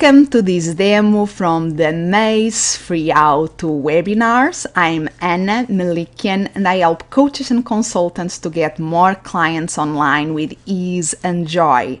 Welcome to this demo from the Amaze Free How To webinars. I'm Ana Melikian and I help coaches and consultants to get more clients online with ease and joy.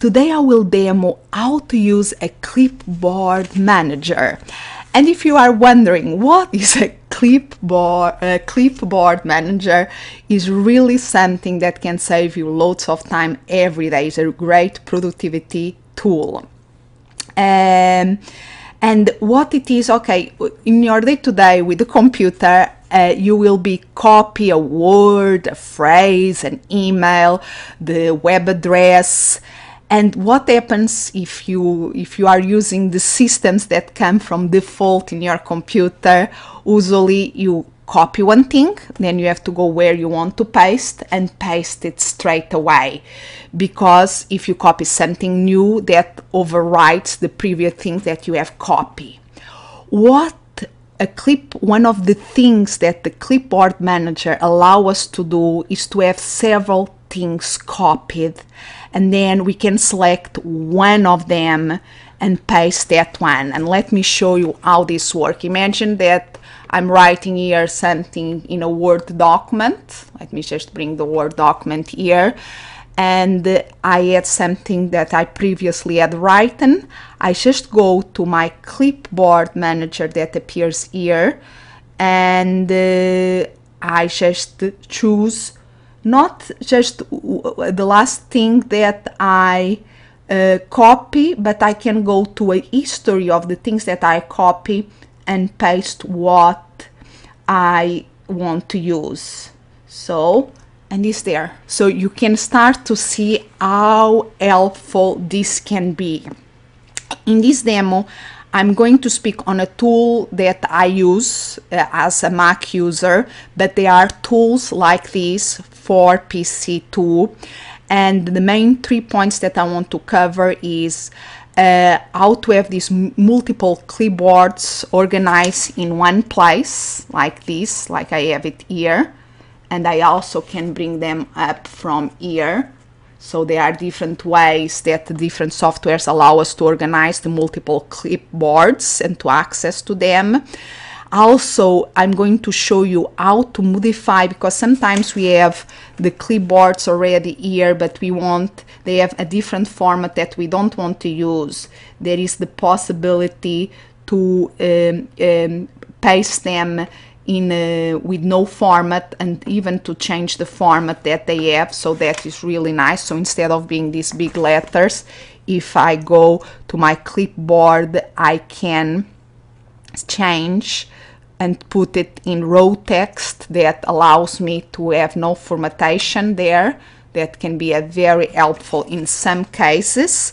Today I will demo how to use a clipboard manager. And if you are wondering what is a clipboard, a clipboard manager is really something that can save you loads of time every day. It's a great productivity tool. Um, and what it is, okay, in your day to day with the computer, uh, you will be copy a word, a phrase, an email, the web address, and what happens if you if you are using the systems that come from default in your computer? Usually you copy one thing, then you have to go where you want to paste and paste it straight away. Because if you copy something new, that overwrites the previous thing that you have copied. What a clip, one of the things that the clipboard manager allow us to do is to have several things copied and then we can select one of them and paste that one and let me show you how this works imagine that I'm writing here something in a Word document. Let me just bring the Word document here. And I had something that I previously had written. I just go to my clipboard manager that appears here and uh, I just choose not just the last thing that I uh, copy, but I can go to a history of the things that I copy and paste what I want to use. So, and it's there. So you can start to see how helpful this can be. In this demo, I'm going to speak on a tool that I use uh, as a Mac user, but there are tools like this for PC too. And the main three points that I want to cover is uh, how to have these multiple clipboards organized in one place like this like I have it here. And I also can bring them up from here. So there are different ways that the different softwares allow us to organize the multiple clipboards and to access to them also I'm going to show you how to modify because sometimes we have the clipboards already here but we want they have a different format that we don't want to use. There is the possibility to um, um, paste them in uh, with no format and even to change the format that they have. So that is really nice. So instead of being these big letters if I go to my clipboard I can change and put it in raw text that allows me to have no formattation there. That can be a very helpful in some cases.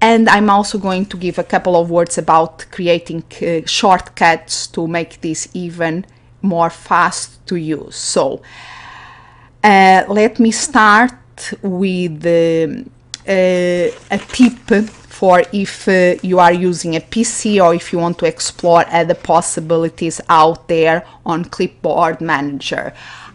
And I'm also going to give a couple of words about creating uh, shortcuts to make this even more fast to use. So uh, let me start with uh, a tip for if uh, you are using a PC or if you want to explore other possibilities out there on Clipboard Manager.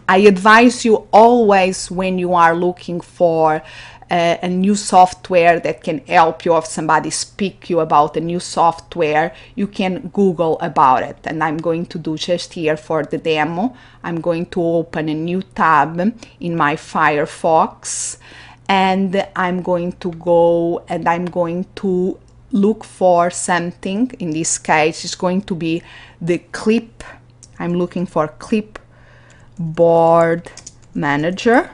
I advise you always when you are looking for uh, a new software that can help you if somebody speak you about a new software you can google about it. And i'm going to do just here for the demo. I'm going to open a new tab in my firefox and I'm going to go and I'm going to look for something in this case it's going to be the clip. I'm looking for clipboard manager.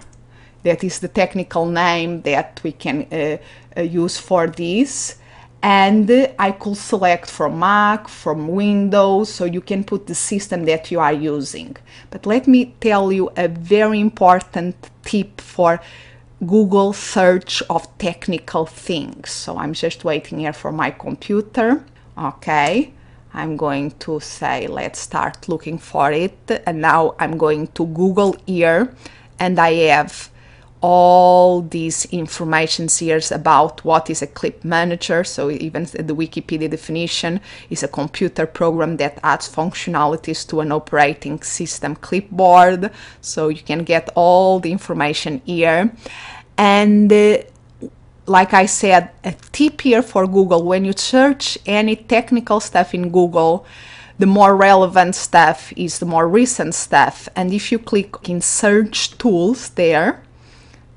That is the technical name that we can uh, uh, use for this. And I could select from Mac, from Windows, so you can put the system that you are using. But let me tell you a very important tip for Google search of technical things. So I'm just waiting here for my computer. Okay, I'm going to say, let's start looking for it. And now I'm going to Google here and I have all these informations here about what is a clip manager. So even the Wikipedia definition is a computer program that adds functionalities to an operating system clipboard. So you can get all the information here. And uh, like I said, a tip here for Google when you search any technical stuff in Google, the more relevant stuff is the more recent stuff. And if you click in search tools there,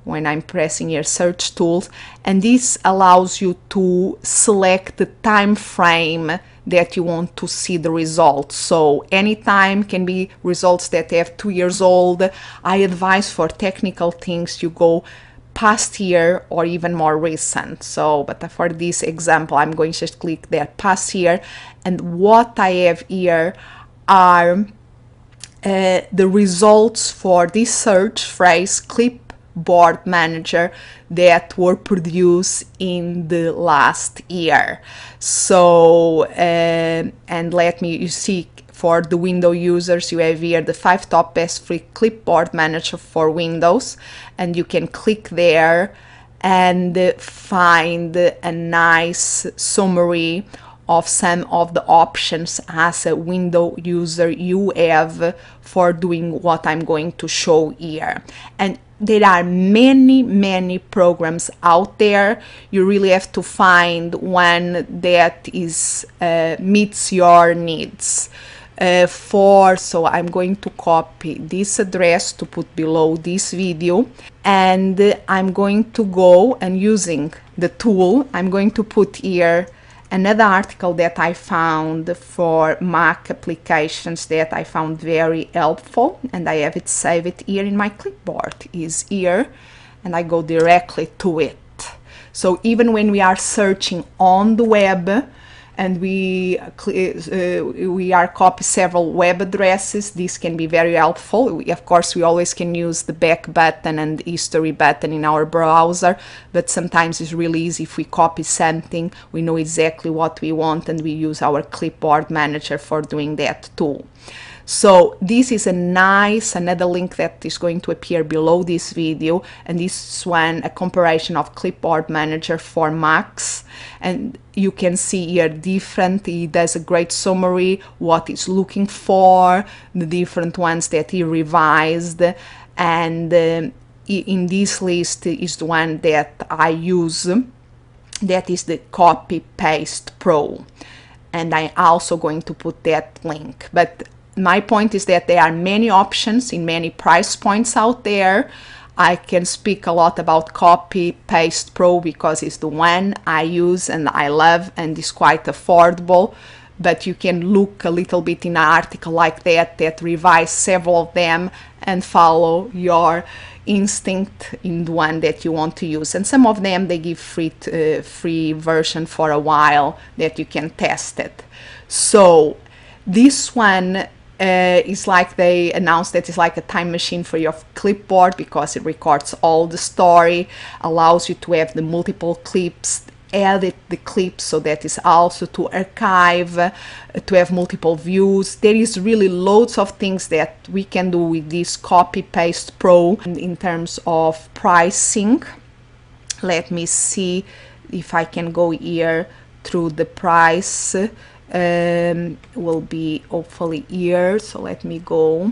when I'm pressing your search tools, and this allows you to select the time frame that you want to see the results. So any time can be results that have two years old. I advise for technical things you go past year or even more recent. So, but for this example, I'm going to just click there past year. And what I have here are uh, the results for this search phrase clipboard manager that were produced in the last year. So, uh, and let me, you see, for the window users, you have here the five top best free clipboard manager for Windows, and you can click there and find a nice summary of some of the options as a window user you have for doing what I'm going to show here. And there are many, many programs out there. You really have to find one that is uh, meets your needs. Uh, for so I'm going to copy this address to put below this video and I'm going to go and using the tool I'm going to put here another article that I found for Mac applications that I found very helpful and I have it saved here in my clipboard is here and I go directly to it. So even when we are searching on the web, and we uh, we are copy several web addresses. This can be very helpful. We, of course, we always can use the back button and history button in our browser, but sometimes it's really easy if we copy something, we know exactly what we want, and we use our clipboard manager for doing that too. So this is a nice, another link that is going to appear below this video. And this is one, a comparison of Clipboard Manager for Macs. And you can see here different, he does a great summary, what he's looking for, the different ones that he revised. And uh, in this list is the one that I use, that is the Copy Paste Pro. And I'm also going to put that link. But my point is that there are many options in many price points out there. I can speak a lot about Copy Paste Pro because it's the one I use and I love and is quite affordable. But you can look a little bit in an article like that that revise several of them and follow your instinct in the one that you want to use. And some of them they give free uh, free version for a while that you can test it. So this one uh, it's like they announced that it's like a time machine for your clipboard because it records all the story, allows you to have the multiple clips, edit the clips so that is also to archive, uh, to have multiple views. There is really loads of things that we can do with this copy paste pro in terms of pricing. Let me see if I can go here through the price um, will be hopefully here so let me go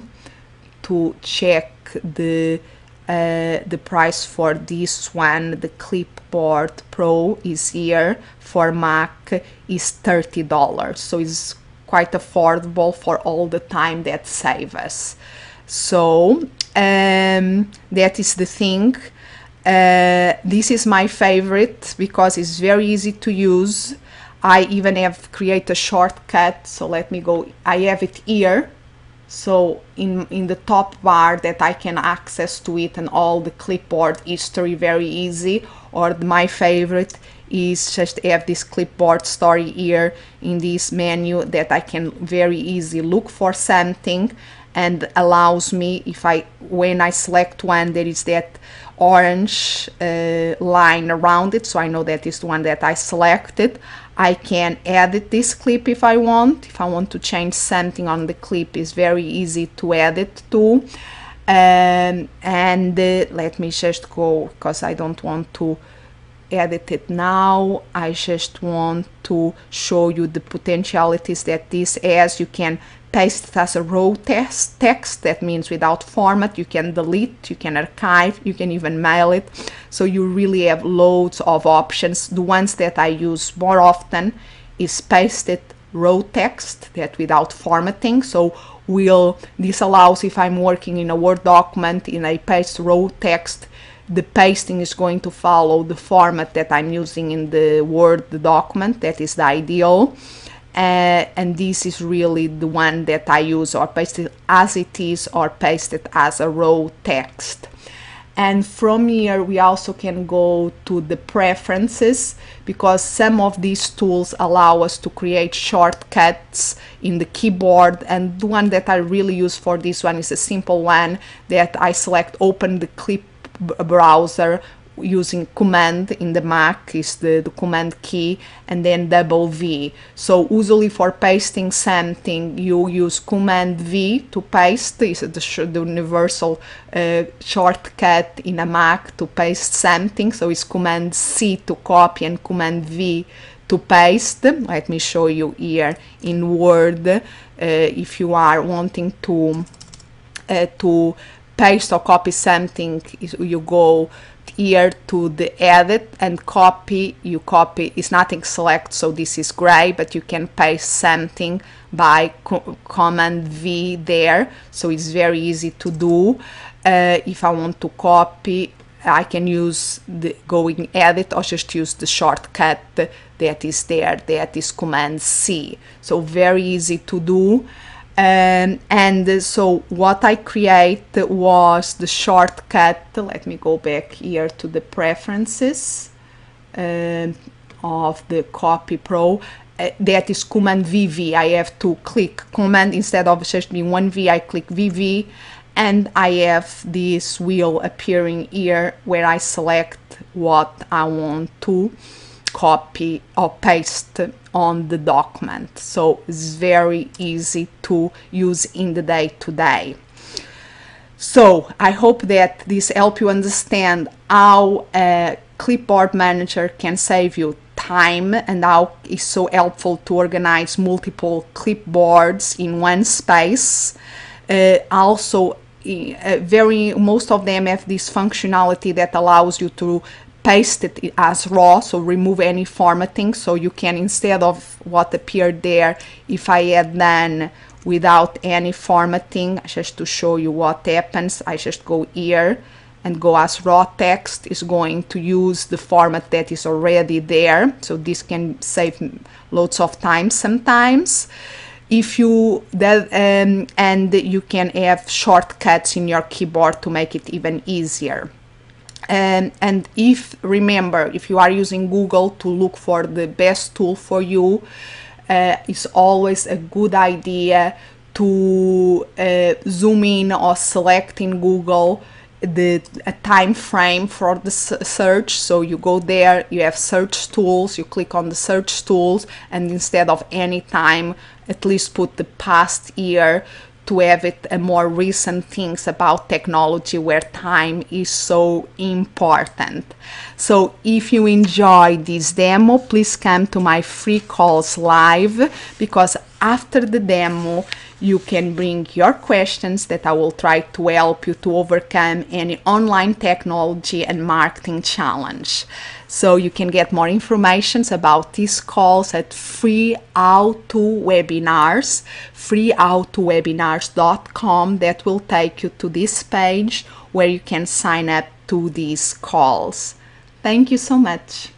to check the uh, the price for this one. The clipboard pro is here. For mac is $30 so it's quite affordable for all the time that save us. So um, that is the thing. Uh, this is my favorite because it's very easy to use I even have create a shortcut. So let me go. I have it here. So in, in the top bar that I can access to it and all the clipboard history very easy. Or my favorite is just have this clipboard story here in this menu that I can very easy look for something and allows me if I when I select one there is that orange uh, line around it so I know that is the one that I selected I can edit this clip if I want. If I want to change something on the clip, it's very easy to edit too. Um, and uh, let me just go because I don't want to edit it now. I just want to show you the potentialities that this has. You can paste it as a raw text, text. That means without format. You can delete, you can archive, you can even mail it. So you really have loads of options. The ones that I use more often is pasted raw text that without formatting. So will this allows if I'm working in a Word document in a paste raw text the pasting is going to follow the format that I'm using in the Word document. That is the ideal. Uh, and this is really the one that I use or paste it as it is or paste it as a raw text. And from here, we also can go to the preferences because some of these tools allow us to create shortcuts in the keyboard. And the one that I really use for this one is a simple one that I select open the clip browser using command in the Mac is the, the command key and then double V. So usually for pasting something you use command V to paste, is the, the universal uh, shortcut in a Mac to paste something. So it's command C to copy and command V to paste. Let me show you here in Word uh, if you are wanting to uh, to paste or copy something you go here to the edit and copy. You copy is nothing select so this is gray but you can paste something by co command V there. So it's very easy to do. Uh, if I want to copy I can use the going edit. Or just use the shortcut that is there that is command C. So very easy to do um, and so what I create was the shortcut let me go back here to the preferences uh, of the copy pro. Uh, that is command VV I have to click command instead of just being one V I click VV and I have this wheel appearing here where I select what I want to copy or paste on the document. So it's very easy to use in the day to day. So I hope that this help you understand how a clipboard manager can save you time and how it's so helpful to organize multiple clipboards in one space. Uh, also, uh, very most of them have this functionality that allows you to paste it as raw so remove any formatting so you can instead of what appeared there if I had then without any formatting just to show you what happens I just go here and go as raw text is going to use the format that is already there. So this can save loads of time sometimes. If you that um, and you can have shortcuts in your keyboard to make it even easier and, and if remember if you are using google to look for the best tool for you uh, it's always a good idea to uh, zoom in or select in google the a time frame for the search. So you go there you have search tools you click on the search tools and instead of any time at least put the past year to have it a more recent things about technology where time is so important. So if you enjoy this demo, please come to my free calls live because after the demo, you can bring your questions that I will try to help you to overcome any online technology and marketing challenge. So you can get more information about these calls at free how to webinars, freehow2webinars.com that will take you to this page where you can sign up to these calls. Thank you so much.